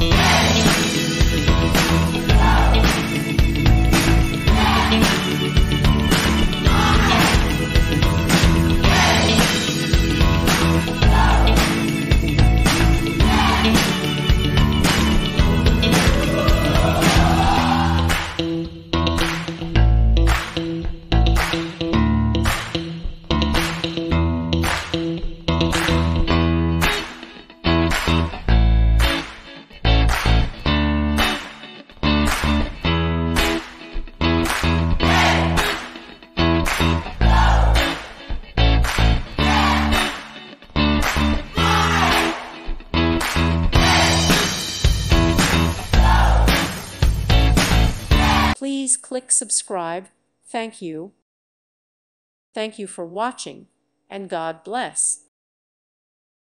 Yeah. Please click subscribe. Thank you. Thank you for watching, and God bless.